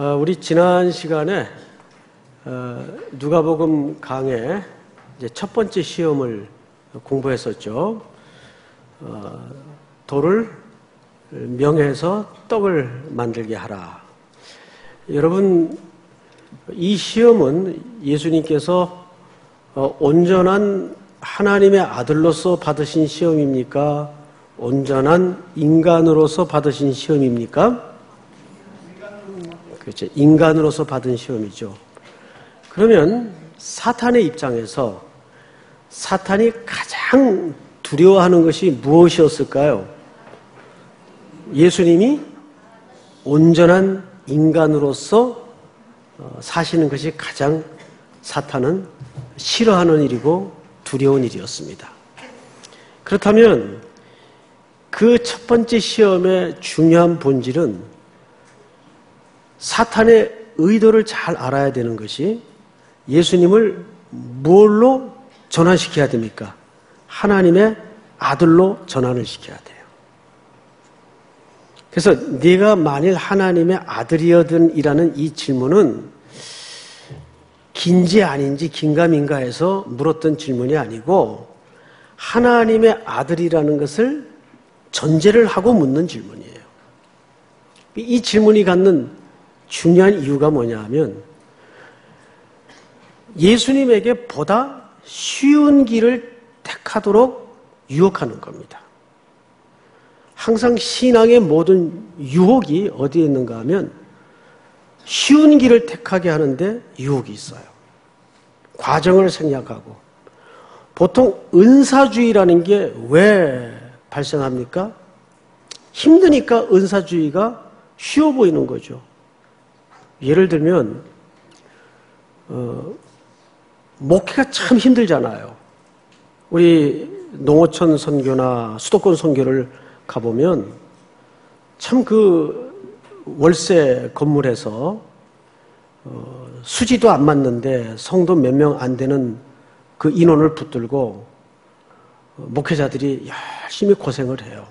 어, 우리 지난 시간에 어, 누가복음 강의 첫 번째 시험을 공부했었죠. 어, 돌을 명해서 떡을 만들게 하라. 여러분, 이 시험은 예수님께서 온전한 하나님의 아들로서 받으신 시험입니까? 온전한 인간으로서 받으신 시험입니까? 그렇죠. 인간으로서 받은 시험이죠. 그러면 사탄의 입장에서 사탄이 가장 두려워하는 것이 무엇이었을까요? 예수님이 온전한 인간으로서 어, 사시는 것이 가장 사탄은 싫어하는 일이고 두려운 일이었습니다. 그렇다면 그 첫 번째 시험의 중요한 본질은 사탄의 의도를 잘 알아야 되는 것이 예수님을 뭘로 전환시켜야 됩니까? 하나님의 아들로 전환을 시켜야 돼요. 그래서 네가 만일 하나님의 아들이어든이라는 이 질문은 긴지 아닌지 긴가민가 해서 물었던 질문이 아니고 하나님의 아들이라는 것을 전제를 하고 묻는 질문이에요. 이 질문이 갖는 중요한 이유가 뭐냐 하면 예수님에게 보다 쉬운 길을 택하도록 유혹하는 겁니다. 항상 신앙의 모든 유혹이 어디에 있는가 하면 쉬운 길을 택하게 하는데 유혹이 있어요. 과정을 생략하고 보통 은사주의라는 게 왜 발생합니까? 힘드니까 은사주의가 쉬워 보이는 거죠. 예를 들면 어, 목회가 참 힘들잖아요. 우리 농어촌 선교나 수도권 선교를 가보면 참 그 월세 건물에서 어, 수지도 안 맞는데 성도 몇 명 안 되는 그 인원을 붙들고 어, 목회자들이 열심히 고생을 해요.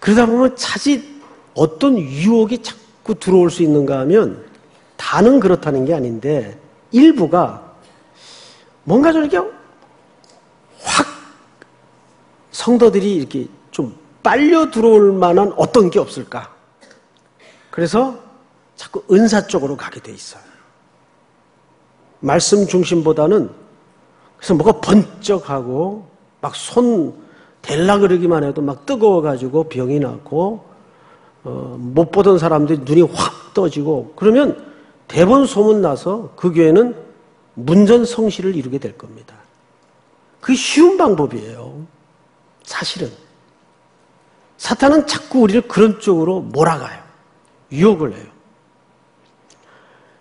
그러다 보면 차지 어떤 유혹이 자꾸 자꾸 들어올 수 있는가 하면 다는 그렇다는 게 아닌데 일부가 뭔가 좀 이렇게 확 성도들이 이렇게 좀 빨려 들어올 만한 어떤 게 없을까? 그래서 자꾸 은사 쪽으로 가게 돼 있어요. 말씀 중심보다는 그래서 뭐가 번쩍하고 막 손 댈라 그러기만 해도 막 뜨거워가지고 병이 나고 어, 못 보던 사람들이 눈이 확 떠지고 그러면 대본 소문나서 그 교회는 문전성시를 이루게 될 겁니다. 그게 쉬운 방법이에요. 사실은. 사탄은 자꾸 우리를 그런 쪽으로 몰아가요. 유혹을 해요.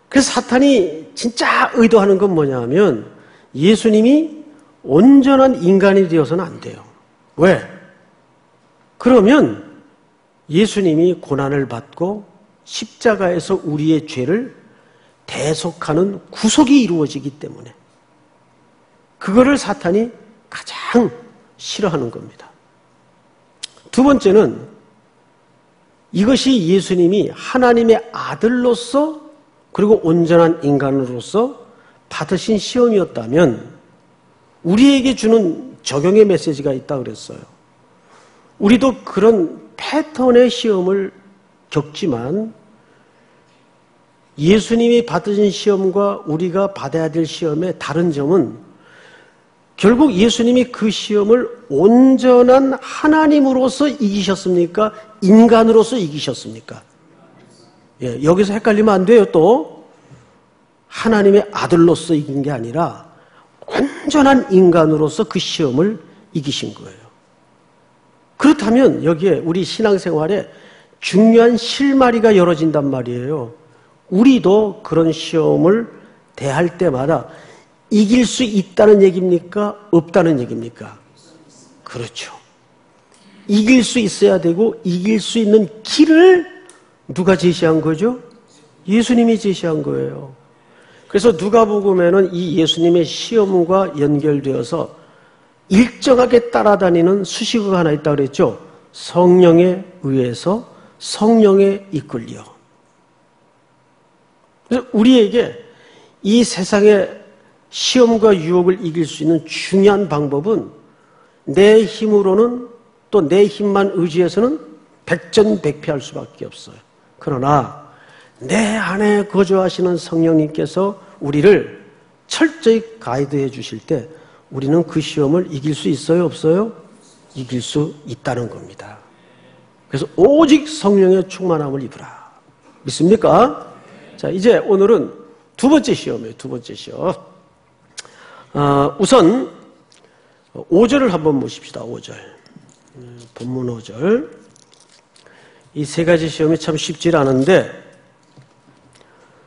그래서 사탄이 진짜 의도하는 건 뭐냐 하면 예수님이 온전한 인간이 되어서는 안 돼요. 왜? 그러면 예수님이 고난을 받고 십자가에서 우리의 죄를 대속하는 구속이 이루어지기 때문에 그거를 사탄이 가장 싫어하는 겁니다. 두 번째는 이것이 예수님이 하나님의 아들로서 그리고 온전한 인간으로서 받으신 시험이었다면 우리에게 주는 적용의 메시지가 있다 그랬어요. 우리도 그런 패턴의 시험을 겪지만 예수님이 받으신 시험과 우리가 받아야 될 시험의 다른 점은 결국 예수님이 그 시험을 온전한 하나님으로서 이기셨습니까? 인간으로서 이기셨습니까? 예, 여기서 헷갈리면 안 돼요, 또. 하나님의 아들로서 이긴 게 아니라 온전한 인간으로서 그 시험을 이기신 거예요. 그렇다면 여기에 우리 신앙생활에 중요한 실마리가 열어진단 말이에요. 우리도 그런 시험을 대할 때마다 이길 수 있다는 얘기입니까? 없다는 얘기입니까? 그렇죠. 이길 수 있어야 되고 이길 수 있는 길을 누가 제시한 거죠? 예수님이 제시한 거예요. 그래서 누가복음에는 이 예수님의 시험과 연결되어서 일정하게 따라다니는 수식어가 하나 있다고 그랬죠. 성령에 의해서 성령에 이끌려. 그래서 우리에게 이 세상의 시험과 유혹을 이길 수 있는 중요한 방법은 내 힘으로는 또 내 힘만 의지해서는 백전백패할 수밖에 없어요. 그러나 내 안에 거주하시는 성령님께서 우리를 철저히 가이드해 주실 때 우리는 그 시험을 이길 수 있어요? 없어요? 이길 수 있다는 겁니다. 그래서 오직 성령의 충만함을 입으라. 믿습니까? 자, 이제 오늘은 두 번째 시험이에요. 두 번째 시험. 어, 우선 5절을 한번 보십시다. 5절. 본문 5절. 이 세 가지 시험이 참 쉽지 않은데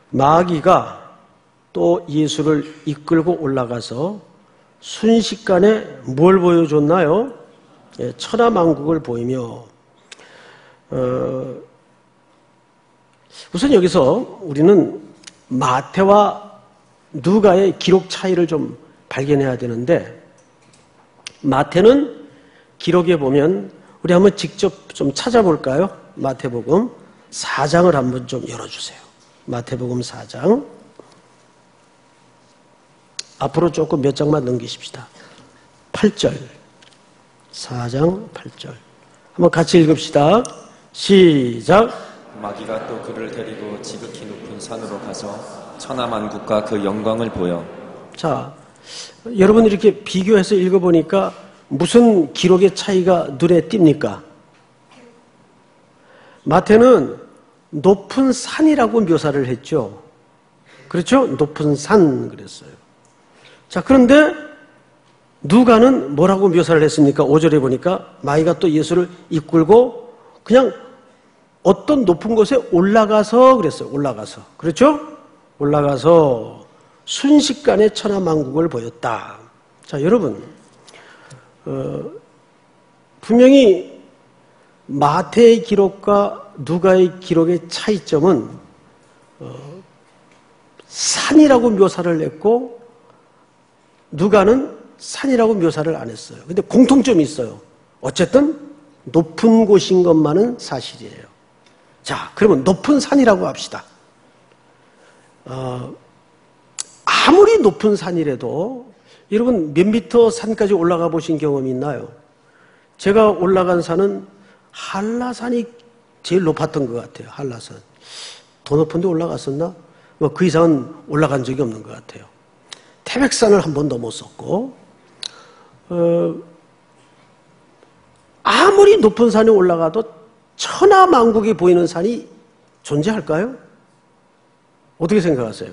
마귀가 또 예수를 이끌고 올라가서 순식간에 뭘 보여줬나요? 예, 천하만국을 보이며 어, 우선 여기서 우리는 마태와 누가의 기록 차이를 좀 발견해야 되는데 마태는 기록에 보면 우리 한번 직접 좀 찾아볼까요? 마태복음 4장을 한번 좀 열어주세요. 마태복음 4장 앞으로 조금 몇 장만 넘기십시다. 8절 4장 8절 한번 같이 읽읍시다. 시작 마귀가 또 그를 데리고 지극히 높은 산으로 가서 천하만국과 그 영광을 보여 자 여러분 이렇게 비교해서 읽어보니까 무슨 기록의 차이가 눈에 띕니까? 마태는 높은 산이라고 묘사를 했죠. 그렇죠? 높은 산 그랬어요. 자, 그런데 누가는 뭐라고 묘사를 했습니까? 5절에 보니까 마이가 또 예수를 이끌고 그냥 어떤 높은 곳에 올라가서 그랬어요. 올라가서. 그렇죠? 올라가서 순식간에 천하만국을 보였다. 자, 여러분. 어, 분명히 마태의 기록과 누가의 기록의 차이점은 어, 산이라고 묘사를 했고 누가는 산이라고 묘사를 안 했어요. 근데 공통점이 있어요. 어쨌든 높은 곳인 것만은 사실이에요. 자, 그러면 높은 산이라고 합시다. 어, 아무리 높은 산이라도 여러분 몇 미터 산까지 올라가 보신 경험이 있나요? 제가 올라간 산은 한라산이 제일 높았던 것 같아요. 한라산. 더 높은 데 올라갔었나? 뭐 그 이상은 올라간 적이 없는 것 같아요. 태백산을 한번 넘었었고, 어, 아무리 높은 산에 올라가도 천하만국이 보이는 산이 존재할까요? 어떻게 생각하세요?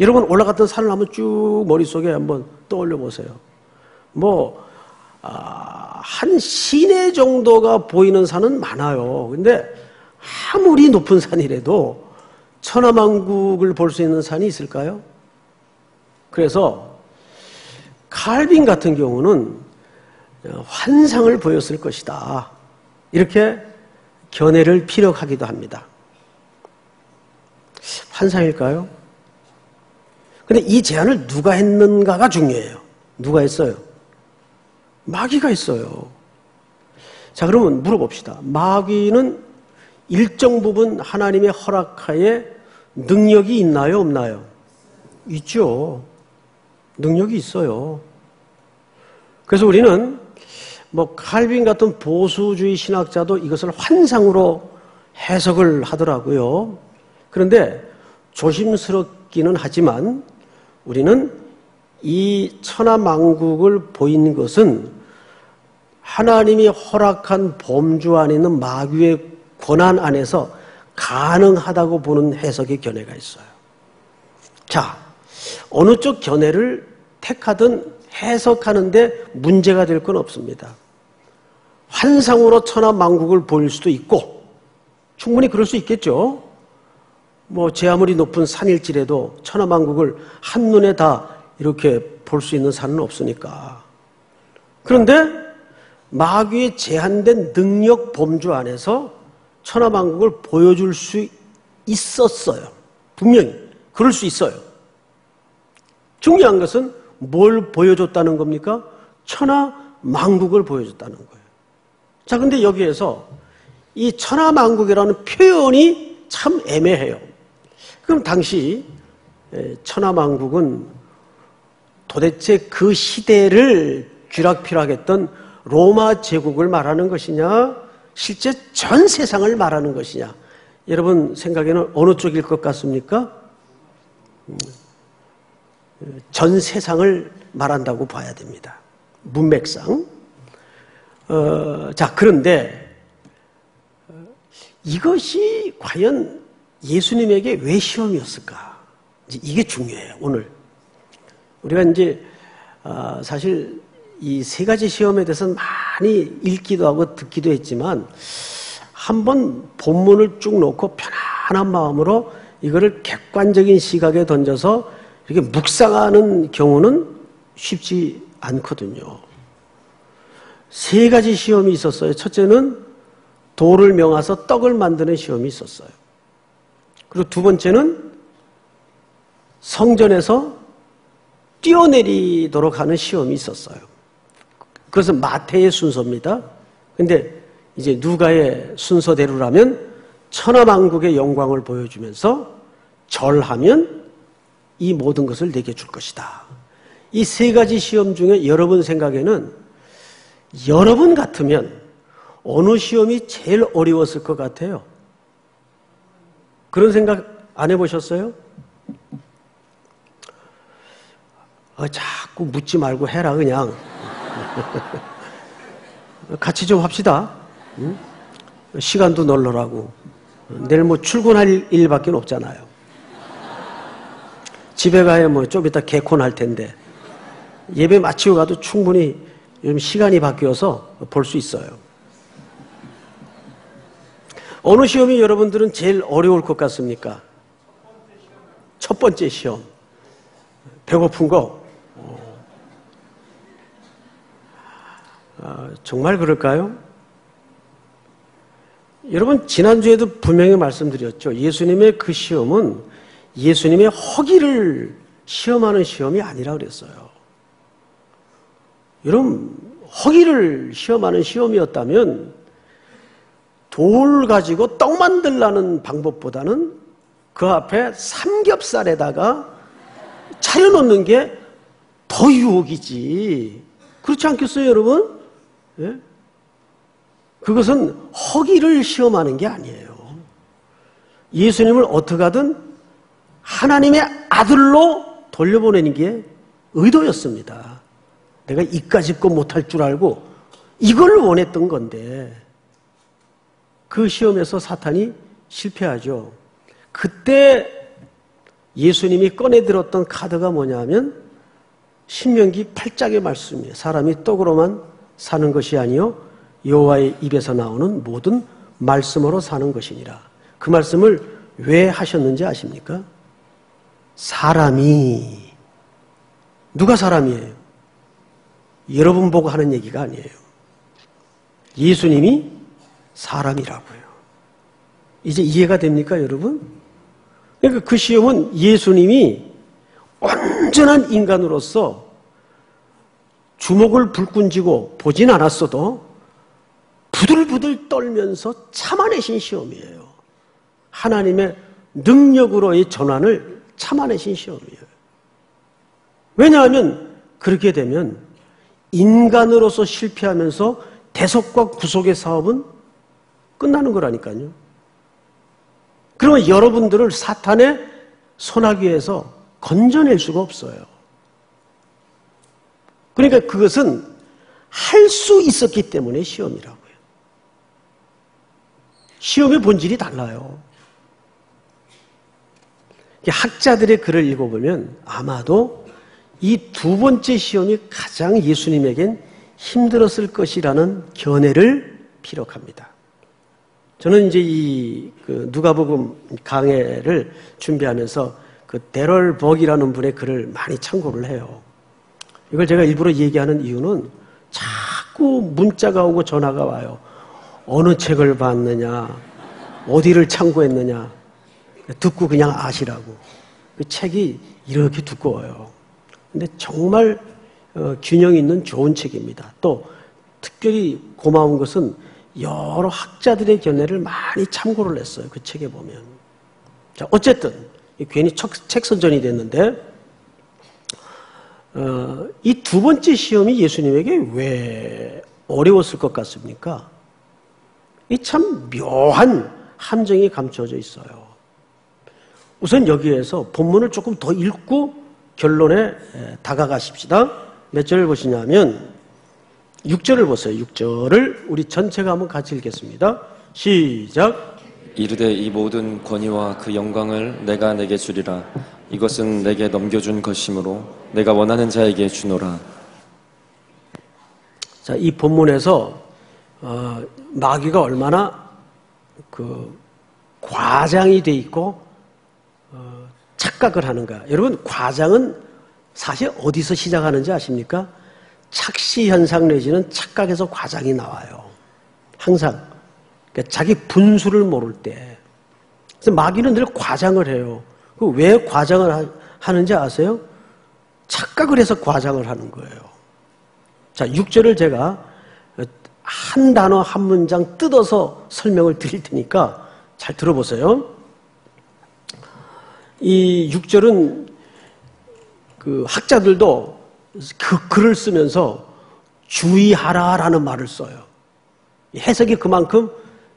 여러분 올라갔던 산을 한번 쭉 머릿속에 한번 떠올려 보세요. 뭐, 아, 한 시내 정도가 보이는 산은 많아요. 근데 아무리 높은 산이라도 천하만국을 볼 수 있는 산이 있을까요? 그래서 칼빈 같은 경우는 환상을 보였을 것이다. 이렇게 견해를 피력하기도 합니다. 환상일까요? 근데 이 제안을 누가 했는가가 중요해요. 누가 했어요? 마귀가 했어요. 자, 그러면 물어봅시다. 마귀는 일정 부분 하나님의 허락하에 능력이 있나요? 없나요? 있죠. 능력이 있어요. 그래서 우리는 뭐 칼빈 같은 보수주의 신학자도 이것을 환상으로 해석을 하더라고요. 그런데 조심스럽기는 하지만 우리는 이 천하만국을 보인 것은 하나님이 허락한 범주 안에 있는 마귀의 권한 안에서 가능하다고 보는 해석의 견해가 있어요. 자, 어느 쪽 견해를 택하든 해석하는데 문제가 될 건 없습니다. 환상으로 천하 만국을 보일 수도 있고 충분히 그럴 수 있겠죠. 뭐 제 아무리 높은 산일지라도 천하 만국을 한눈에 다 이렇게 볼 수 있는 산은 없으니까. 그런데 마귀의 제한된 능력 범주 안에서 천하 만국을 보여줄 수 있었어요. 분명히 그럴 수 있어요. 중요한 것은 뭘 보여줬다는 겁니까? 천하 만국을 보여줬다는 거예요. 자, 근데 여기에서 이 천하 만국이라는 표현이 참 애매해요. 그럼 당시 천하 만국은 도대체 그 시대를 쥐락펴락했던 로마 제국을 말하는 것이냐, 실제 전 세상을 말하는 것이냐. 여러분 생각에는 어느 쪽일 것 같습니까? 음, 전 세상을 말한다고 봐야 됩니다. 문맥상. 어, 자, 그런데 이것이 과연 예수님에게 왜 시험이었을까? 이게 중요해요, 오늘. 우리가 이제, 어, 사실 이 세 가지 시험에 대해서는 많이 읽기도 하고 듣기도 했지만, 한번 본문을 쭉 놓고 편안한 마음으로 이거를 객관적인 시각에 던져서 이렇게 묵상하는 경우는 쉽지 않거든요. 세 가지 시험이 있었어요. 첫째는 돌을 명하서 떡을 만드는 시험이 있었어요. 그리고 두 번째는 성전에서 뛰어내리도록 하는 시험이 있었어요. 그것은 마태의 순서입니다. 근데 이제 누가의 순서대로라면 천하만국의 영광을 보여주면서 절하면 이 모든 것을 내게 줄 것이다. 이 세 가지 시험 중에 여러분 생각에는 여러분 같으면 어느 시험이 제일 어려웠을 것 같아요? 그런 생각 안 해보셨어요? 아, 자꾸 묻지 말고 해라, 그냥. 같이 좀 합시다. 응? 시간도 널널하고. 내일 뭐 출근할 일밖에 없잖아요. 집에 가야 뭐 좀 이따 개콘 할 텐데. 예배 마치고 가도 충분히 요즘 시간이 바뀌어서 볼 수 있어요. 어느 시험이 여러분들은 제일 어려울 것 같습니까? 첫 번째 시험. 배고픈 거. 아, 정말 그럴까요? 여러분, 지난주에도 분명히 말씀드렸죠. 예수님의 그 시험은 예수님의 허기를 시험하는 시험이 아니라 그랬어요. 여러분, 허기를 시험하는 시험이었다면 돌 가지고 떡 만들라는 방법보다는 그 앞에 삼겹살에다가 차려놓는 게 더 유혹이지. 그렇지 않겠어요, 여러분? 예? 그것은 허기를 시험하는 게 아니에요. 예수님을 어떻게 하든 하나님의 아들로 돌려보내는 게 의도였습니다. 내가 이까짓 것 못할 줄 알고 이걸 원했던 건데 그 시험에서 사탄이 실패하죠. 그때 예수님이 꺼내들었던 카드가 뭐냐면 신명기 8장의 말씀이에요. 사람이 떡으로만 사는 것이 아니요 여호와의 입에서 나오는 모든 말씀으로 사는 것이니라. 그 말씀을 왜 하셨는지 아십니까? 사람이 누가 사람이에요? 여러분 보고 하는 얘기가 아니에요. 예수님이 사람이라고요. 이제 이해가 됩니까, 여러분? 그러니까 그 시험은 예수님이 온전한 인간으로서 주먹을 불끈 쥐고 보진 않았어도 부들부들 떨면서 참아내신 시험이에요. 하나님의 능력으로의 전환을 참아내신 시험이에요. 왜냐하면 그렇게 되면 인간으로서 실패하면서 대속과 구속의 사업은 끝나는 거라니까요. 그러면 여러분들을 사탄의 손아귀에서 건져낼 수가 없어요. 그러니까 그것은 할 수 있었기 때문에 시험이라고요. 시험의 본질이 달라요. 학자들의 글을 읽어보면 아마도 이 두 번째 시험이 가장 예수님에겐 힘들었을 것이라는 견해를 피력합니다. 저는 이제 이 그 누가복음 강해를 준비하면서 그 데럴 버기라는 분의 글을 많이 참고를 해요. 이걸 제가 일부러 얘기하는 이유는 자꾸 문자가 오고 전화가 와요. 어느 책을 봤느냐, 어디를 참고했느냐, 듣고 그냥 아시라고. 그 책이 이렇게 두꺼워요. 근데 정말 어, 균형 있는 좋은 책입니다. 또 특별히 고마운 것은 여러 학자들의 견해를 많이 참고를 했어요. 그 책에 보면. 자, 어쨌든 괜히 책 선전이 됐는데 어, 이 두 번째 시험이 예수님에게 왜 어려웠을 것 같습니까? 이 참 묘한 함정이 감춰져 있어요. 우선 여기에서 본문을 조금 더 읽고 결론에 다가가십시다. 몇 절을 보시냐면 6절을 보세요. 6절을 우리 전체가 한번 같이 읽겠습니다. 시작. 이르되 이 모든 권위와 그 영광을 내가 내게 주리라. 이것은 내게 넘겨준 것이므로 내가 원하는 자에게 주노라. 자, 이 본문에서 어, 마귀가 얼마나 그 과장이 돼 있고 어, 착각을 하는가. 여러분 과장은 사실 어디서 시작하는지 아십니까? 착시 현상 내지는 착각에서 과장이 나와요. 항상 그러니까 자기 분수를 모를 때. 그래서 마귀는 늘 과장을 해요. 그왜 과장을 하는지 아세요? 착각을 해서 과장을 하는 거예요. 자, 6절을 제가 한 단어 한 문장 뜯어서 설명을 드릴 테니까 잘 들어보세요. 이 6절은 그 학자들도 그 글을 쓰면서 주의하라라는 말을 써요. 해석이 그만큼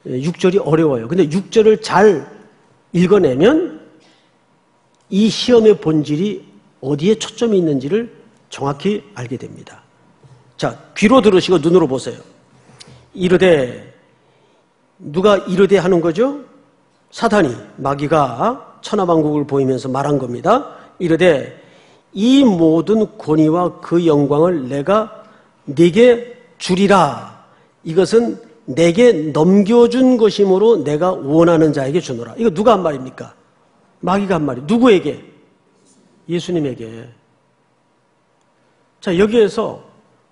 6절이 어려워요. 근데 6절을 잘 읽어내면 이 시험의 본질이 어디에 초점이 있는지를 정확히 알게 됩니다. 자, 귀로 들으시고 눈으로 보세요. 이르되, 누가 이르되 하는 거죠? 사탄이, 마귀가 천하만국을 보이면서 말한 겁니다. 이르되, 이 모든 권위와 그 영광을 내가 네게 주리라. 이것은 내게 넘겨준 것이므로 내가 원하는 자에게 주노라. 이거 누가 한 말입니까? 마귀가 한 말이. 누구에게? 예수님에게. 자, 여기에서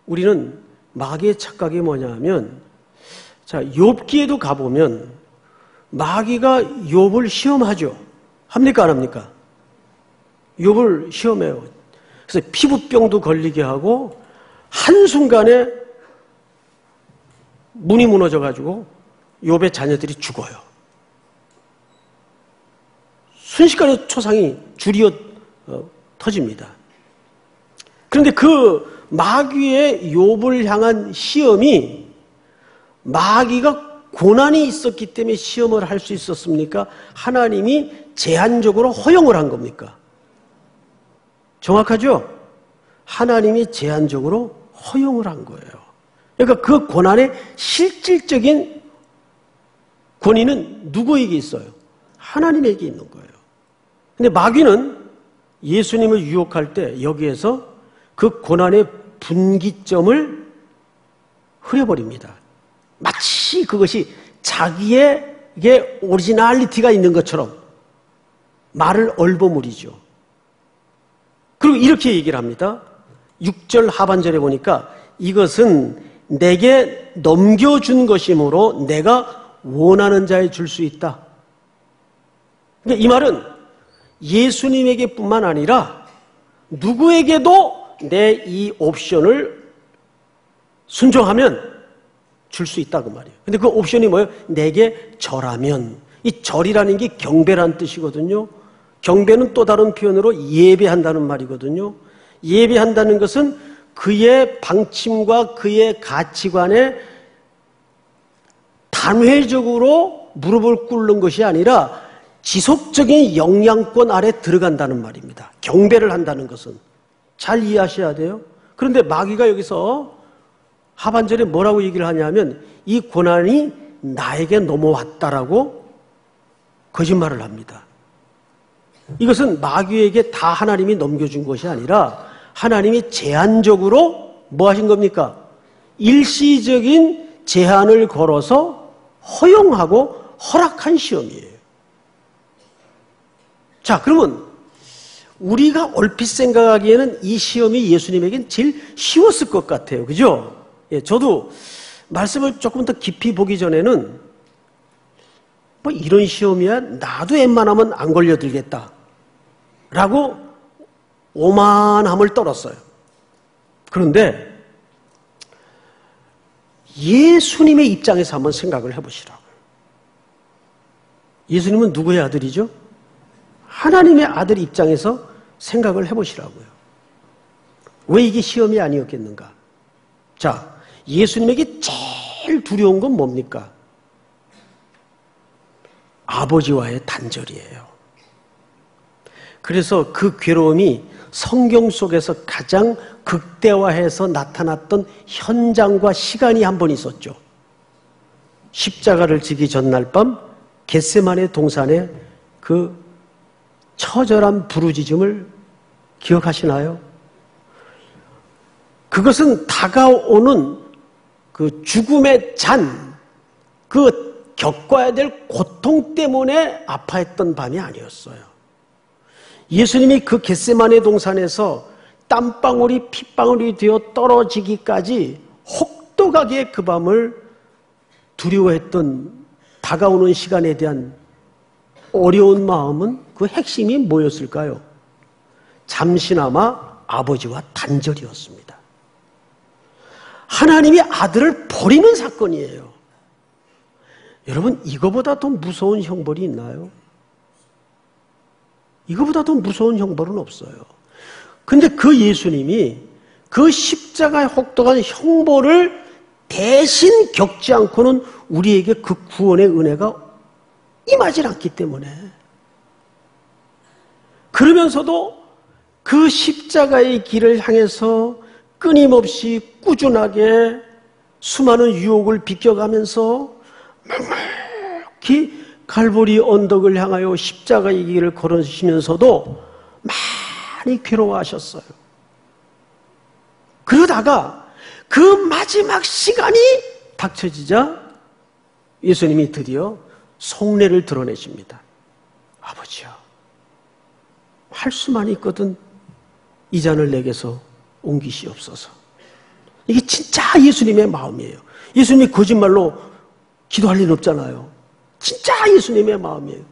우리는 마귀의 착각이 뭐냐면, 자, 욥기에도 가보면, 마귀가 욥을 시험하죠. 합니까? 안 합니까? 욥을 시험해요. 그래서 피부병도 걸리게 하고, 한순간에 문이 무너져가지고 욥의 자녀들이 죽어요. 순식간에 초상이 줄이어 어, 터집니다. 그런데 그 마귀의 욥을 향한 시험이 마귀가 고난이 있었기 때문에 시험을 할 수 있었습니까? 하나님이 제한적으로 허용을 한 겁니까? 정확하죠? 하나님이 제한적으로 허용을 한 거예요. 그러니까 그 고난의 실질적인 권위는 누구에게 있어요? 하나님에게 있는 거예요. 근데 마귀는 예수님을 유혹할 때 여기에서 그 고난의 분기점을 흐려버립니다. 마치 그것이 자기에게 originality가 있는 것처럼 말을 얼버무리죠. 그리고 이렇게 얘기를 합니다. 6절 하반절에 보니까 이것은 내게 넘겨준 것이므로 내가 원하는 자에 줄 수 있다. 그러니까 이 말은 예수님에게 뿐만 아니라 누구에게도 내 이 옵션을 순종하면 줄 수 있다고 말이에요. 근데 그 옵션이 뭐예요? 내게 절하면. 이 절이라는 게 경배란 뜻이거든요. 경배는 또 다른 표현으로 예배한다는 말이거든요. 예배한다는 것은 그의 방침과 그의 가치관에 단회적으로 무릎을 꿇는 것이 아니라 지속적인 영향권 아래 들어간다는 말입니다. 경배를 한다는 것은. 잘 이해하셔야 돼요. 그런데 마귀가 여기서 하반절에 뭐라고 얘기를 하냐면 이 고난이 나에게 넘어왔다라고 거짓말을 합니다. 이것은 마귀에게 다 하나님이 넘겨준 것이 아니라 하나님이 제한적으로 뭐 하신 겁니까? 일시적인 제한을 걸어서 허용하고 허락한 시험이에요. 자, 그러면 우리가 얼핏 생각하기에는 이 시험이 예수님에겐 제일 쉬웠을 것 같아요. 그죠? 예, 저도 말씀을 조금 더 깊이 보기 전에는 뭐 이런 시험이야 나도 웬만하면 안 걸려들겠다. 라고 오만함을 떨었어요. 그런데 예수님의 입장에서 한번 생각을 해보시라고요. 예수님은 누구의 아들이죠? 하나님의 아들 입장에서 생각을 해보시라고요. 왜 이게 시험이 아니었겠는가? 자, 예수님에게 제일 두려운 건 뭡니까? 아버지와의 단절이에요. 그래서 그 괴로움이 성경 속에서 가장 극대화해서 나타났던 현장과 시간이 한 번 있었죠. 십자가를 지기 전날 밤 겟세만의 동산에 그 처절한 부르짖음을 기억하시나요? 그것은 다가오는 그 죽음의 잔, 그 겪어야 될 고통 때문에 아파했던 밤이 아니었어요. 예수님이 그 겟세만의 동산에서 땀방울이 핏방울이 되어 떨어지기까지 혹독하게 그 밤을 두려워했던 다가오는 시간에 대한 어려운 마음은 그 핵심이 뭐였을까요? 잠시나마 아버지와 단절이었습니다. 하나님이 아들을 버리는 사건이에요. 여러분, 이거보다 더 무서운 형벌이 있나요? 이거보다 더 무서운 형벌은 없어요. 근데 그 예수님이 그 십자가의 혹독한 형벌을 대신 겪지 않고는 우리에게 그 구원의 은혜가 임하지 않기 때문에 그러면서도 그 십자가의 길을 향해서 끊임없이 꾸준하게 수많은 유혹을 비껴가면서 묵묵히 갈보리 언덕을 향하여 십자가의 길을 걸으시면서도 많이 괴로워하셨어요. 그러다가 그 마지막 시간이 닥쳐지자 예수님이 드디어 속내를 드러내십니다. 아버지야, 할 수만 있거든 이 잔을 내게서 옮기시옵소서. 이게 진짜 예수님의 마음이에요. 예수님이 거짓말로 기도할 일 없잖아요. 진짜 예수님의 마음이에요.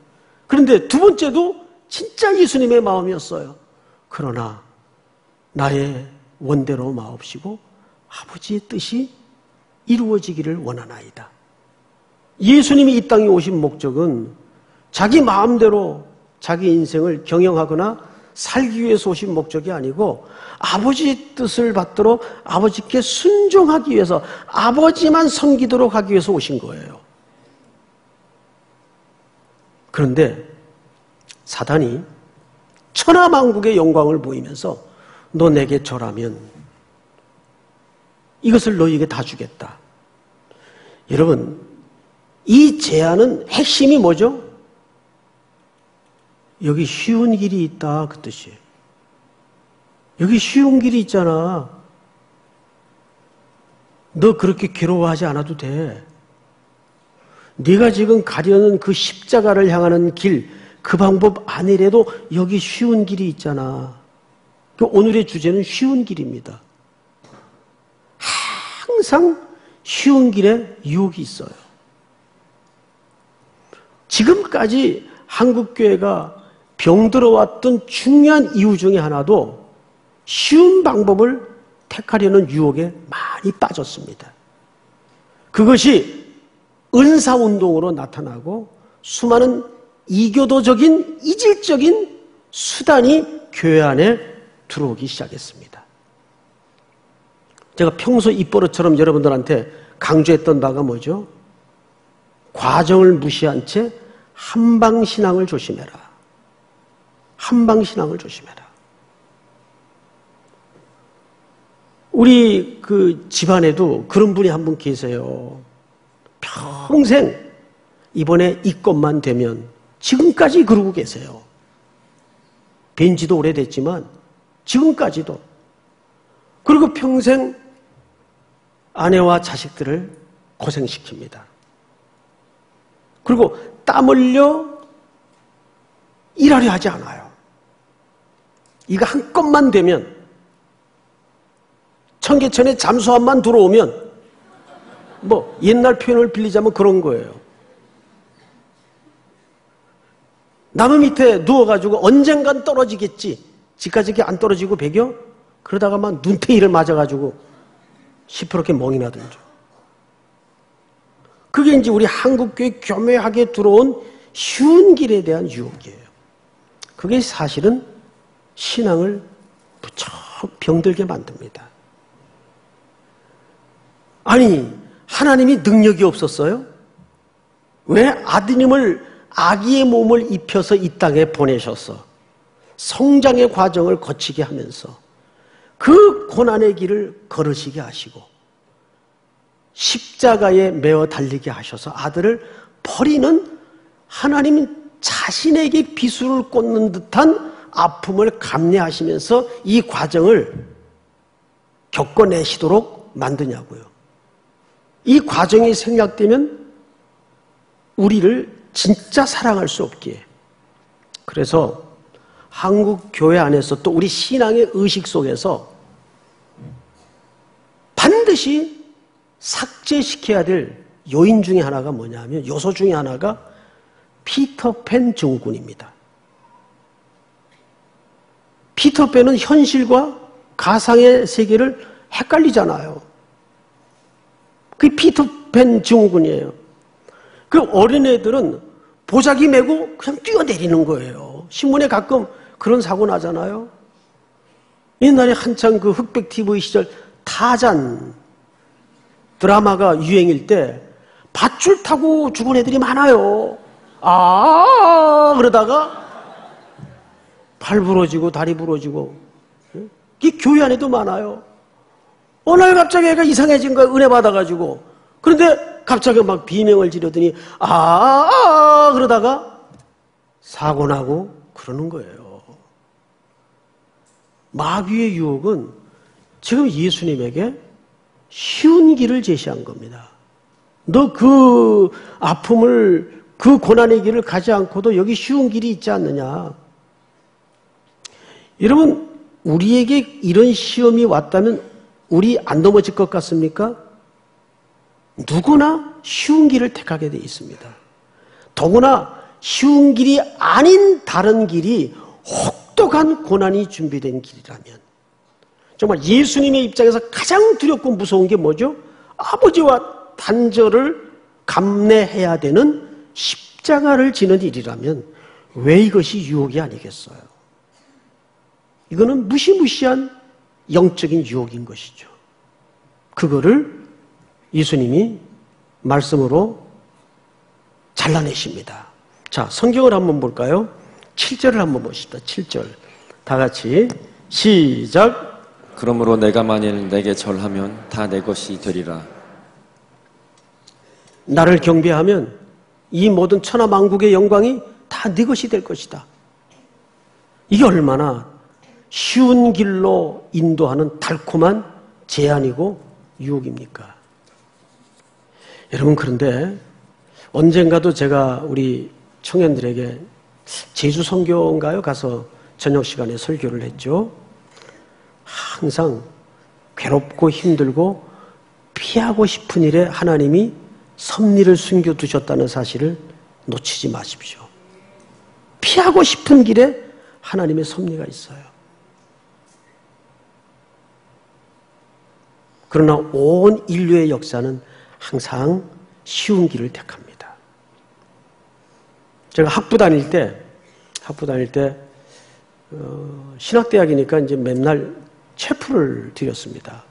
그런데 두 번째도 진짜 예수님의 마음이었어요. 그러나 나의 원대로 마옵시고 아버지의 뜻이 이루어지기를 원하나이다. 예수님이 이 땅에 오신 목적은 자기 마음대로 자기 인생을 경영하거나 살기 위해서 오신 목적이 아니고 아버지 뜻을 받도록 아버지께 순종하기 위해서 아버지만 섬기도록 하기 위해서 오신 거예요. 그런데 사단이 천하만국의 영광을 보이면서 너 내게 절하면 이것을 너에게 다 주겠다. 여러분, 이 제안은 핵심이 뭐죠? 여기 쉬운 길이 있다 그 뜻이에요. 여기 쉬운 길이 있잖아. 너 그렇게 괴로워하지 않아도 돼. 네가 지금 가려는 그 십자가를 향하는 길, 그 방법 아니래도 여기 쉬운 길이 있잖아. 그 오늘의 주제는 쉬운 길입니다. 항상 쉬운 길에 유혹이 있어요. 지금까지 한국교회가 병들어왔던 중요한 이유 중에 하나도 쉬운 방법을 택하려는 유혹에 많이 빠졌습니다. 그것이 은사운동으로 나타나고 수많은 이교도적인 이질적인 수단이 교회 안에 들어오기 시작했습니다. 제가 평소 입버릇처럼 여러분들한테 강조했던 바가 뭐죠? 과정을 무시한 채 한방신앙을 조심해라. 한방신앙을 조심해라. 우리 그 집안에도 그런 분이 한 분 계세요. 평생 이번에 이 것만 되면 지금까지 그러고 계세요. 뵌 지도 오래됐지만 지금까지도. 그리고 평생 아내와 자식들을 고생시킵니다. 그리고 땀 흘려 일하려 하지 않아요. 이거 한 건만 되면 청계천에 잠수함만 들어오면 뭐 옛날 표현을 빌리자면 그런 거예요. 나무 밑에 누워가지고 언젠간 떨어지겠지. 지까지 안 떨어지고 배겨? 그러다가만 눈탱이를 맞아가지고 시퍼렇게 멍이 나든죠. 그게 이제 우리 한국교회 교묘하게 들어온 쉬운 길에 대한 유혹이에요. 그게 사실은 신앙을 무척 병들게 만듭니다. 아니, 하나님이 능력이 없었어요? 왜 아드님을 아기의 몸을 입혀서 이 땅에 보내셔서 성장의 과정을 거치게 하면서 그 고난의 길을 걸으시게 하시고 십자가에 매어 달리게 하셔서 아들을 버리는 하나님 자신에게 비수를 꽂는 듯한 아픔을 감내하시면서 이 과정을 겪어내시도록 만드냐고요. 이 과정이 생략되면 우리를 진짜 사랑할 수 없기에. 그래서 한국 교회 안에서 또 우리 신앙의 의식 속에서 반드시 삭제시켜야 될 요인 중에 하나가 뭐냐면 요소 중에 하나가 피터팬 증후군입니다. 피터팬은 현실과 가상의 세계를 헷갈리잖아요. 그게 피터팬 증후군이에요. 그 어린애들은 보자기 메고 그냥 뛰어내리는 거예요. 신문에 가끔 그런 사고 나잖아요. 옛날에 한창 그 흑백 TV 시절 타잔 드라마가 유행일 때 밧줄 타고 죽은 애들이 많아요. 아, 그러다가 발 부러지고 다리 부러지고. 이 교회 안에도 많아요. 어느 날 갑자기 애가 이상해진 거야. 은혜 받아가지고. 그런데 갑자기 막 비명을 지르더니, 아, 아, 그러다가 사고 나고 그러는 거예요. 마귀의 유혹은 지금 예수님에게 쉬운 길을 제시한 겁니다. 너 그 아픔을, 그 고난의 길을 가지 않고도 여기 쉬운 길이 있지 않느냐. 여러분, 우리에게 이런 시험이 왔다면 우리 안 넘어질 것 같습니까? 누구나 쉬운 길을 택하게 되어 있습니다. 더구나 쉬운 길이 아닌 다른 길이 혹독한 고난이 준비된 길이라면 정말 예수님의 입장에서 가장 두렵고 무서운 게 뭐죠? 아버지와 단절을 감내해야 되는 십자가를 지는 일이라면 왜 이것이 유혹이 아니겠어요? 이거는 무시무시한 영적인 유혹인 것이죠. 그거를 예수님이 말씀으로 잘라내십니다. 자, 성경을 한번 볼까요? 7절을 한번 보시다. 7절. 다 같이 시작. 그러므로 내가 만일 내게 절하면 다 내 것이 되리라. 나를 경배하면 이 모든 천하 만국의 영광이 다 네 것이 될 것이다. 이게 얼마나 쉬운 길로 인도하는 달콤한 제안이고 유혹입니까? 여러분 그런데 언젠가도 제가 우리 청년들에게 제주 성교인가요? 가서 저녁 시간에 설교를 했죠. 항상 괴롭고 힘들고 피하고 싶은 일에 하나님이 섭리를 숨겨두셨다는 사실을 놓치지 마십시오. 피하고 싶은 길에 하나님의 섭리가 있어요. 그러나 온 인류의 역사는 항상 쉬운 길을 택합니다. 제가 학부 다닐 때, 학부 다닐 때, 어, 신학대학이니까 이제 맨날 체프를 드렸습니다.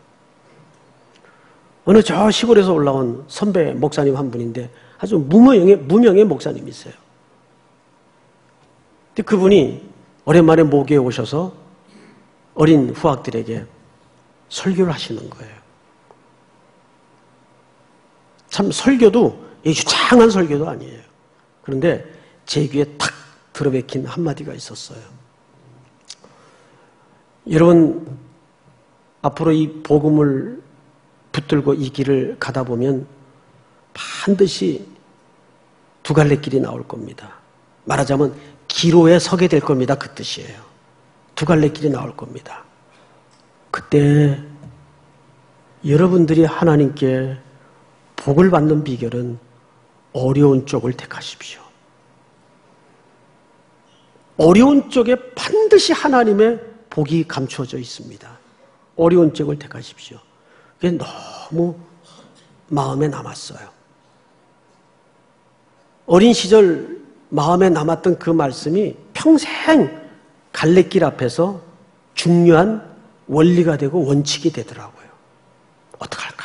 어느 저 시골에서 올라온 선배 목사님 한 분인데 아주 무명의, 무명의 목사님이세요. 근데 그분이 오랜만에 모교에 오셔서 어린 후학들에게 설교를 하시는 거예요. 참 설교도 유창한 설교도 아니에요. 그런데 제 귀에 탁 들어박힌 한마디가 있었어요. 여러분, 앞으로 이 복음을 붙들고 이 길을 가다 보면 반드시 두 갈래 길이 나올 겁니다. 말하자면 기로에 서게 될 겁니다. 그 뜻이에요. 두 갈래 길이 나올 겁니다. 그때 여러분들이 하나님께 복을 받는 비결은 어려운 쪽을 택하십시오. 어려운 쪽에 반드시 하나님의 복이 감추어져 있습니다. 어려운 쪽을 택하십시오. 그게 너무 마음에 남았어요. 어린 시절 마음에 남았던 그 말씀이 평생 갈래길 앞에서 중요한 원리가 되고 원칙이 되더라고요. 어떡할까?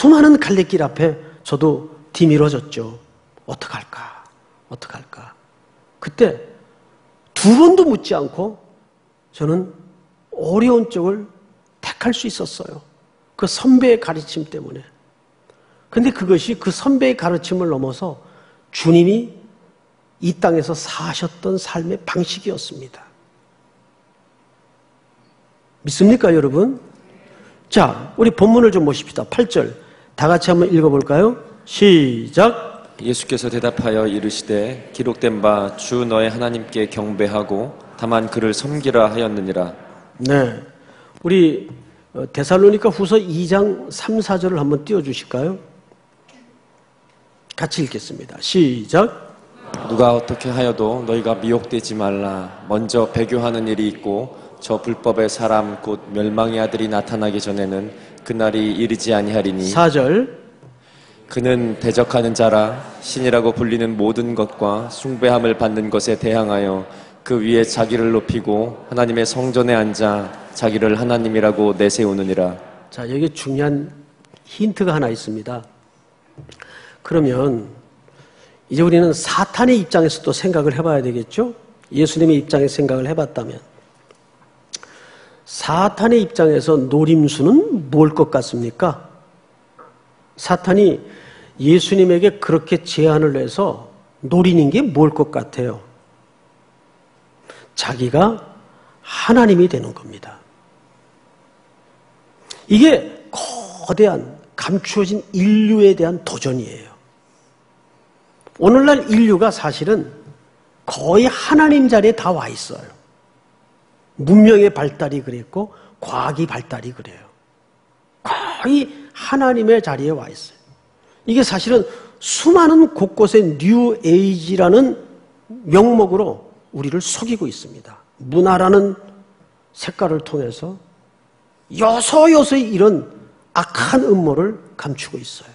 수많은 갈래길 앞에 저도 뒤밀어졌죠. 어떡할까? 어떡할까? 그때 두 번도 묻지 않고 저는 어려운 쪽을 택할 수 있었어요. 그 선배의 가르침 때문에. 근데 그것이 그 선배의 가르침을 넘어서 주님이 이 땅에서 사셨던 삶의 방식이었습니다. 믿습니까, 여러분? 자, 우리 본문을 좀 보십시다. 8절. 다 같이 한번 읽어볼까요? 시작. 예수께서 대답하여 이르시되 기록된 바 주 너의 하나님께 경배하고 다만 그를 섬기라 하였느니라. 네. 우리 어, 데살로니가 후서 2장 3, 4절을 한번 띄워주실까요? 같이 읽겠습니다. 시작. 누가 어떻게 하여도 너희가 미혹되지 말라. 먼저 배교하는 일이 있고 저 불법의 사람 곧 멸망의 아들이 나타나기 전에는 그날이 이르지 아니하리니 4절. 그는 대적하는 자라 신이라고 불리는 모든 것과 숭배함을 받는 것에 대항하여 그 위에 자기를 높이고 하나님의 성전에 앉아 자기를 하나님이라고 내세우느니라. 자, 여기 중요한 힌트가 하나 있습니다. 그러면 이제 우리는 사탄의 입장에서 또 생각을 해봐야 되겠죠? 예수님의 입장에서 생각을 해봤다면. 사탄의 입장에서 노림수는 뭘 것 같습니까? 사탄이 예수님에게 그렇게 제안을 해서 노리는 게 뭘 것 같아요? 자기가 하나님이 되는 겁니다. 이게 거대한 감추어진 인류에 대한 도전이에요. 오늘날 인류가 사실은 거의 하나님 자리에 다 와 있어요. 문명의 발달이 그랬고 과학이 발달이 그래요. 거의 하나님의 자리에 와 있어요. 이게 사실은 수많은 곳곳에 New Age라는 명목으로 우리를 속이고 있습니다. 문화라는 색깔을 통해서 요소요소의 이런 악한 음모를 감추고 있어요.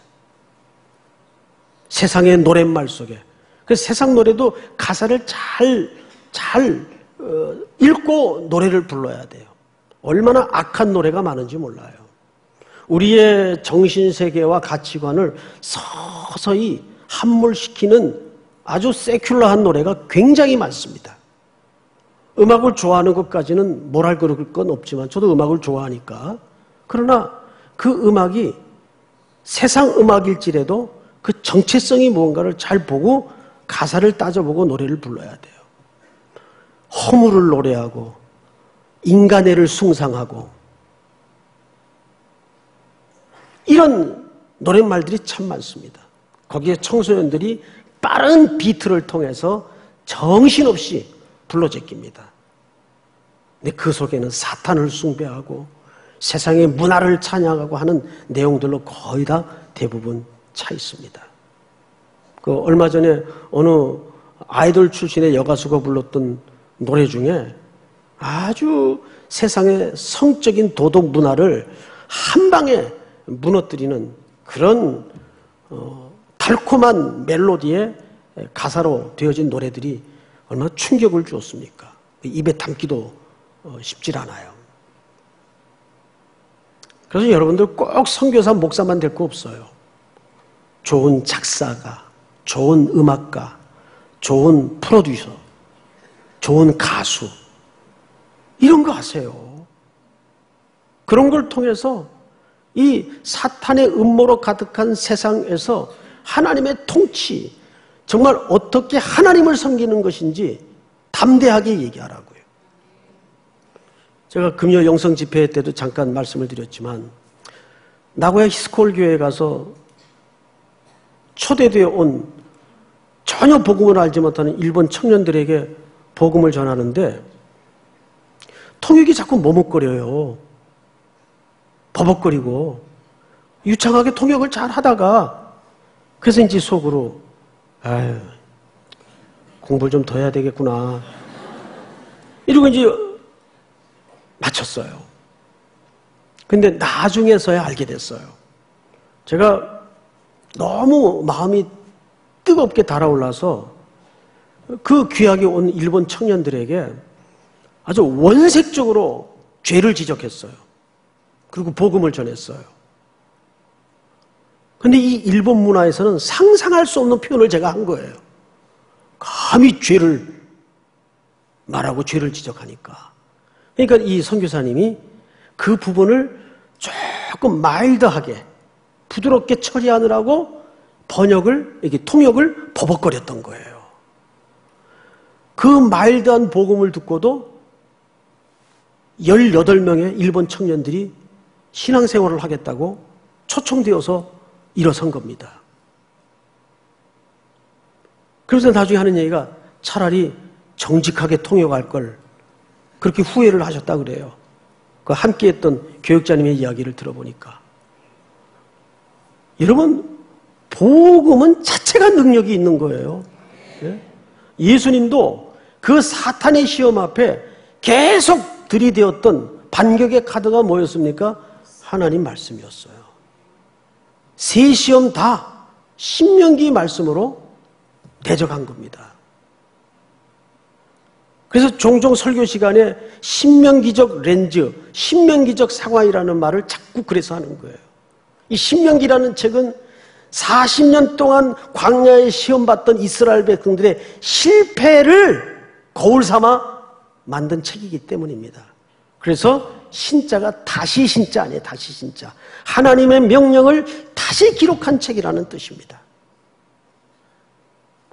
세상의 노랫말 속에. 그 세상 노래도 가사를 잘, 잘 어, 읽고 노래를 불러야 돼요. 얼마나 악한 노래가 많은지 몰라요. 우리의 정신세계와 가치관을 서서히 함몰시키는 아주 세큘러한 노래가 굉장히 많습니다. 음악을 좋아하는 것까지는 뭐랄 그럴 건 없지만 저도 음악을 좋아하니까 그러나 그 음악이 세상 음악일지라도 그 정체성이 무언가를 잘 보고 가사를 따져보고 노래를 불러야 돼요. 허물을 노래하고 인간애를 숭상하고 이런 노랫말들이 참 많습니다. 거기에 청소년들이 빠른 비트를 통해서 정신없이 불러 제낍니다. 근데 그 속에는 사탄을 숭배하고 세상의 문화를 찬양하고 하는 내용들로 거의 다 대부분 차 있습니다. 그 얼마 전에 어느 아이돌 출신의 여가수가 불렀던 노래 중에 아주 세상의 성적인 도덕 문화를 한 방에 무너뜨리는 그런 어, 달콤한 멜로디의 가사로 되어진 노래들이 얼마나 충격을 주었습니까? 입에 담기도 어, 쉽질 않아요. 그래서 여러분들 꼭 선교사 목사만 될 거 없어요. 좋은 작사가, 좋은 음악가, 좋은 프로듀서, 좋은 가수 이런 거 하세요. 그런 걸 통해서 이 사탄의 음모로 가득한 세상에서 하나님의 통치, 정말 어떻게 하나님을 섬기는 것인지 담대하게 얘기하라고요. 제가 금요 영성 집회 때도 잠깐 말씀을 드렸지만 나고야 히스콜 교회에 가서 초대되어 온 전혀 복음을 알지 못하는 일본 청년들에게 복음을 전하는데 통역이 자꾸 머뭇거려요. 버벅거리고 유창하게 통역을 잘 하다가 그래서 이제 속으로 아유 공부를 좀 더 해야 되겠구나 이러고 이제 맞췄어요. 근데 나중에서야 알게 됐어요. 제가 너무 마음이 뜨겁게 달아올라서 그 귀하게 온 일본 청년들에게 아주 원색적으로 죄를 지적했어요. 그리고 복음을 전했어요. 근데 이 일본 문화에서는 상상할 수 없는 표현을 제가 한 거예요. 감히 죄를 말하고 죄를 지적하니까. 그러니까 이 선교사님이 그 부분을 조금 마일드하게 부드럽게 처리하느라고 번역을 이렇게 통역을 버벅거렸던 거예요. 그 마일드한 복음을 듣고도 18명의 일본 청년들이 신앙생활을 하겠다고 초청되어서 일어선 겁니다. 그래서 나중에 하는 얘기가 차라리 정직하게 통역할 걸 그렇게 후회를 하셨다 그래요. 그 함께 했던 교육자님의 이야기를 들어보니까. 여러분, 복음은 자체가 능력이 있는 거예요. 예? 수님도 그 사탄의 시험 앞에 계속 들이대었던 반격의 카드가 뭐였습니까? 하나님 말씀이었어요. 세 시험 다 신명기 말씀으로 대적한 겁니다. 그래서 종종 설교 시간에 신명기적 렌즈, 신명기적 상황이라는 말을 자꾸 그래서 하는 거예요. 이 신명기라는 책은 40년 동안 광야에 시험받던 이스라엘 백성들의 실패를 거울 삼아 만든 책이기 때문입니다. 그래서 신자가 다시 신자 아니에요. 다시 신자. 하나님의 명령을 다시 기록한 책이라는 뜻입니다.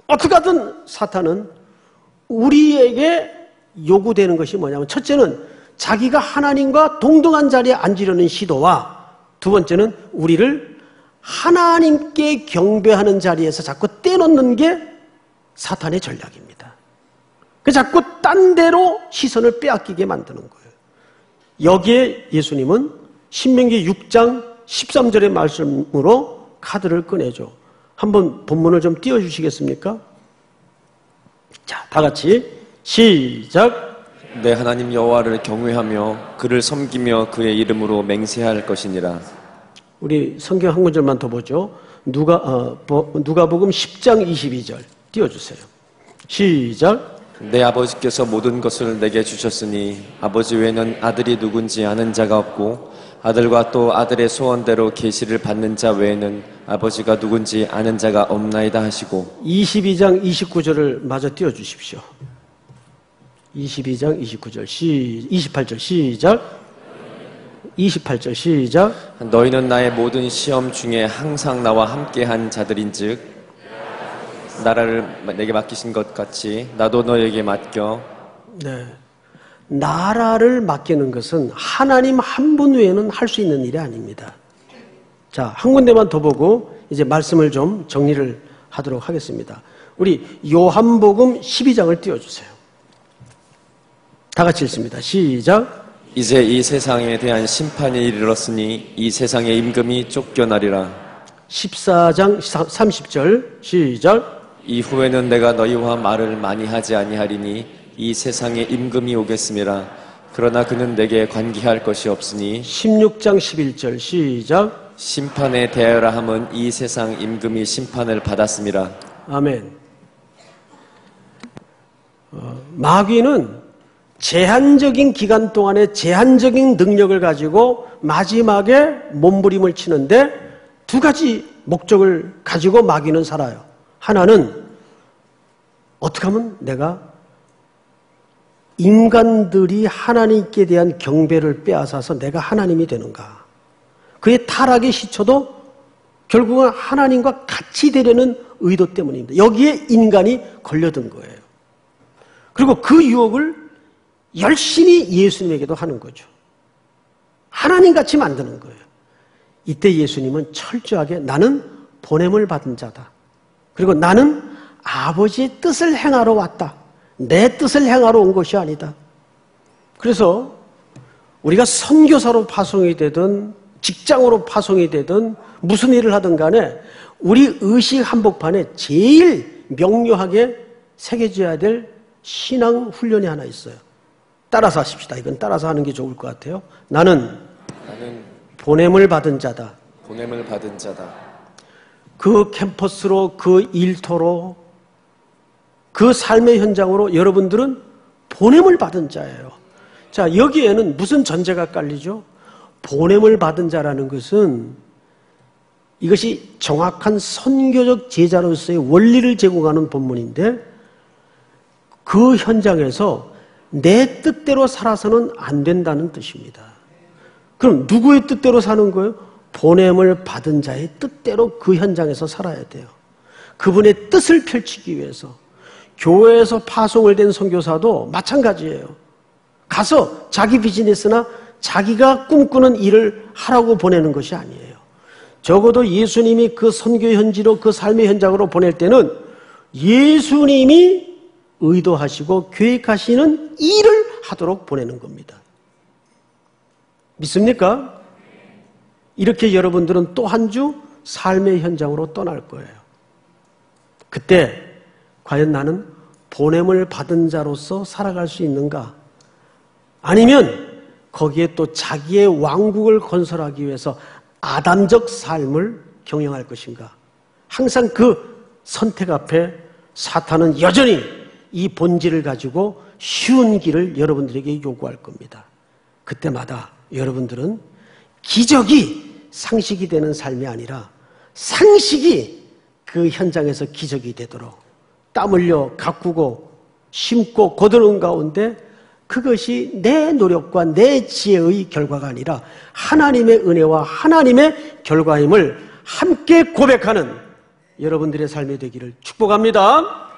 어떻게 하든 사탄은 우리에게 요구되는 것이 뭐냐면 첫째는 자기가 하나님과 동등한 자리에 앉으려는 시도와 두 번째는 우리를 하나님께 경배하는 자리에서 자꾸 떼놓는 게 사탄의 전략입니다. 그 자꾸 딴 데로 시선을 빼앗기게 만드는 거예요. 여기에 예수님은 신명기 6장 13절의 말씀으로 카드를 꺼내죠. 한번 본문을 좀 띄워주시겠습니까? 자, 다 같이 시작. 내 하나님 여호와를 경외하며 그를 섬기며 그의 이름으로 맹세할 것이니라. 우리 성경 한 구절만 더 보죠. 누가 어, 누가복음 10장 22절 띄워주세요. 시작. 내 아버지께서 모든 것을 내게 주셨으니 아버지 외에는 아들이 누군지 아는 자가 없고 아들과 또 아들의 소원대로 계시를 받는 자 외에는 아버지가 누군지 아는 자가 없나이다 하시고 22장 29절을 마저 띄워 주십시오. 22장 29절 시 28절 시작 28절 시작 너희는 나의 모든 시험 중에 항상 나와 함께한 자들인즉 나라를 내게 맡기신 것 같이 나도 너에게 맡겨 네. 나라를 맡기는 것은 하나님 한 분 외에는 할 수 있는 일이 아닙니다. 자, 한 군데만 더 보고 이제 말씀을 좀 정리를 하도록 하겠습니다. 우리 요한복음 12장을 띄워주세요. 다 같이 읽습니다. 시작. 이제 이 세상에 대한 심판이 이르렀으니 이 세상의 임금이 쫓겨나리라. 14장 30절 시작. 이후에는 내가 너희와 말을 많이 하지 아니하리니 이 세상에 임금이 오겠음이라. 그러나 그는 내게 관계할 것이 없으니 16장 11절 시작. 심판에 대하여라 함은 이 세상 임금이 심판을 받았음이라. 아멘. 어, 마귀는 제한적인 기간 동안에 제한적인 능력을 가지고 마지막에 몸부림을 치는데 두 가지 목적을 가지고 마귀는 살아요. 하나는 어떻게 하면 내가 인간들이 하나님께 대한 경배를 빼앗아서 내가 하나님이 되는가. 그의 타락의 시초도 결국은 하나님과 같이 되려는 의도 때문입니다. 여기에 인간이 걸려든 거예요. 그리고 그 유혹을 열심히 예수님에게도 하는 거죠. 하나님 같이 만드는 거예요. 이때 예수님은 철저하게 나는 보냄을 받은 자다. 그리고 나는 아버지의 뜻을 행하러 왔다. 내 뜻을 행하러 온 것이 아니다. 그래서 우리가 선교사로 파송이 되든 직장으로 파송이 되든 무슨 일을 하든 간에 우리 의식 한복판에 제일 명료하게 새겨져야 될 신앙 훈련이 하나 있어요. 따라서 하십시다. 이건 따라서 하는 게 좋을 것 같아요. 나는, 나는 보냄을 받은 자다. 보냄을 받은 자다. 그 캠퍼스로 그 일터로 그 삶의 현장으로 여러분들은 보냄을 받은 자예요. 자, 여기에는 무슨 전제가 깔리죠? 보냄을 받은 자라는 것은 이것이 정확한 선교적 제자로서의 원리를 제공하는 본문인데 그 현장에서 내 뜻대로 살아서는 안 된다는 뜻입니다. 그럼 누구의 뜻대로 사는 거예요? 보냄을 받은 자의 뜻대로 그 현장에서 살아야 돼요. 그분의 뜻을 펼치기 위해서 교회에서 파송을 된 선교사도 마찬가지예요. 가서 자기 비즈니스나 자기가 꿈꾸는 일을 하라고 보내는 것이 아니에요. 적어도 예수님이 그 선교 현지로 그 삶의 현장으로 보낼 때는 예수님이 의도하시고 계획하시는 일을 하도록 보내는 겁니다. 믿습니까? 이렇게 여러분들은 또 한 주 삶의 현장으로 떠날 거예요. 그때 과연 나는 보냄을 받은 자로서 살아갈 수 있는가? 아니면 거기에 또 자기의 왕국을 건설하기 위해서 아담적 삶을 경영할 것인가? 항상 그 선택 앞에 사탄은 여전히 이 본질을 가지고 쉬운 길을 여러분들에게 요구할 겁니다. 그때마다 여러분들은 기적이 상식이 되는 삶이 아니라 상식이 그 현장에서 기적이 되도록 땀 흘려 가꾸고 심고 거두는 가운데 그것이 내 노력과 내 지혜의 결과가 아니라 하나님의 은혜와 하나님의 결과임을 함께 고백하는 여러분들의 삶이 되기를 축복합니다.